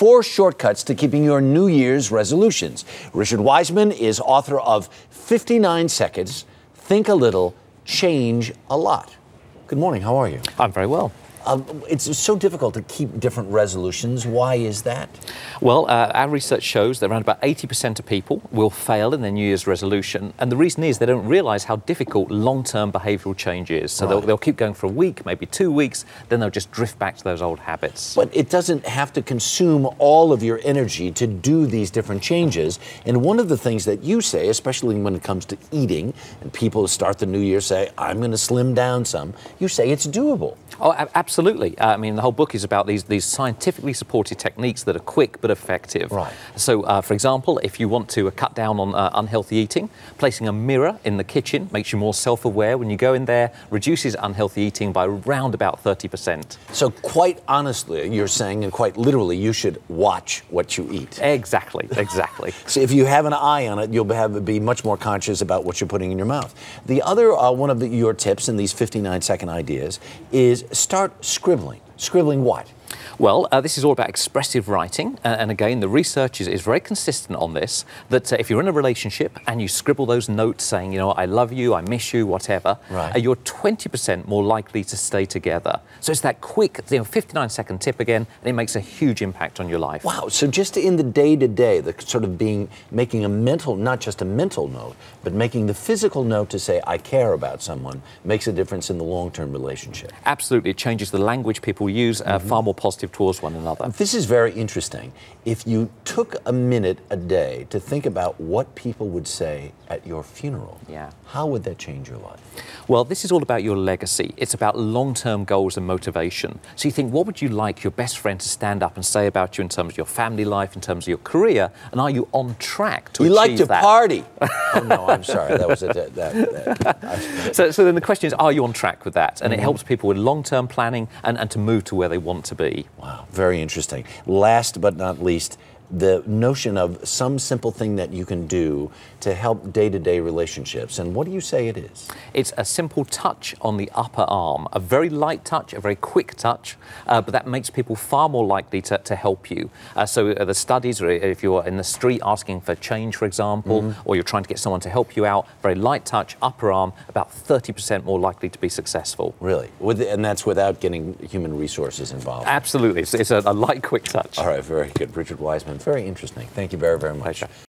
four shortcuts to keeping your New Year's resolutions. Richard Wiseman is author of 59 Seconds, Think a Little, Change a Lot. Good morning, how are you? I'm very well. It's so difficult to keep different resolutions. Why is that? Well, uh, our research shows that around about 80% of people will fail in their New Year's resolution. And the reason is they don't realize how difficult long term behavioral change is. So right. they'll, they'll, keep going for a week, maybe two weeks, then they'll just drift back to those old habits. But it doesn't have to consume all of your energy to do these different changes. And one of the things that you say, especially when it comes to eating, and people start the new year say, I'm going to slim down some, you say it's doable. Oh, absolutely. Uh, I mean, the whole book is about these, these scientifically supported techniques that are quick but effective. Right. So, uh, for example, if you want to uh, cut down on uh, unhealthy eating, placing a mirror in the kitchen makes you more self aware when you go in there, reduces unhealthy eating by around about 30%. So, quite honestly, you're saying, and quite literally, you should watch what you eat. Exactly, exactly. so, if you have an eye on it, you'll have, be much more conscious about what you're putting in your mouth. The other uh, one of the, your tips in these 59 second ideas is start scribbling. Scribbling what? Well, uh, this is all about expressive writing. Uh, and again, the research is, is very consistent on this that uh, if you're in a relationship and you scribble those notes saying, you know, I love you, I miss you, whatever, right. Uh, you're 20% more likely to stay together. So it's that quick, you know, 59 second tip again, and it makes a huge impact on your life. Wow. So just in the day to day, the sort of being, making a mental, not just a mental note, but making the physical note to say, I care about someone, makes a difference in the long term relationship. Absolutely. It changes the language people use, uh, mm-hmm. far more positive towards one another. This is very interesting. If you took a minute a day to think about what people would say at your funeral, yeah. how would that change your life? Well, this is all about your legacy. It's about long term goals and motivation. So you think, what would you like your best friend to stand up and say about you in terms of your family life, in terms of your career, and are you on track to you achieve like to that? party. oh, no, I'm sorry. That was a. That, that, so, so then the question is, are you on track with that? And mm-hmm. it helps people with long term planning and, and to move to where they want to be. Wow, very interesting. Last but not least, the notion of some simple thing that you can do to help day to day relationships. And what do you say it is? It's a simple touch on the upper arm, a very light touch, a very quick touch, uh, but that makes people far more likely to, to help you. Uh, so the studies, or if you're in the street asking for change, for example, mm-hmm. or you're trying to get someone to help you out, very light touch, upper arm, about 30% more likely to be successful. Really? With, and that's without getting human resources involved? Absolutely. It's, it's a, a light, quick touch. All right, very good. Richard Wiseman very interesting. Thank you very, very much.